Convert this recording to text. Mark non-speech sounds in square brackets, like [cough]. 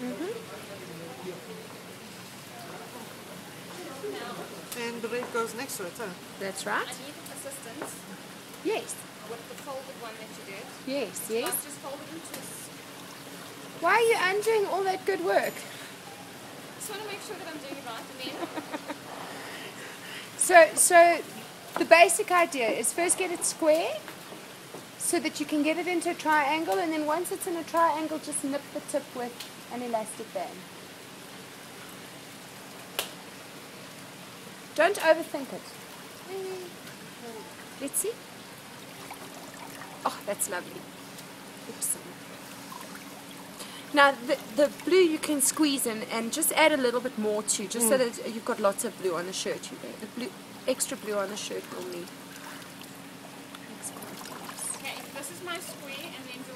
Mm -hmm. And the red goes next to it, huh? That's right. I need assistance. Yes. With the folded one that you did. Yes, yes. I've just folded. Why are you undoing all that good work? Just want to make sure that I'm doing it right and then... [laughs] so, so the basic idea is first get it square so that you can get it into a triangle and then once it's in a triangle just nip the tip with an elastic band. Don't overthink it. Let's see. Oh, that's lovely. Oops. Now, the, the blue you can squeeze in and just add a little bit more to, just so mm. that you've got lots of blue on the shirt. You the blue, extra blue on the shirt will need. My square, and then do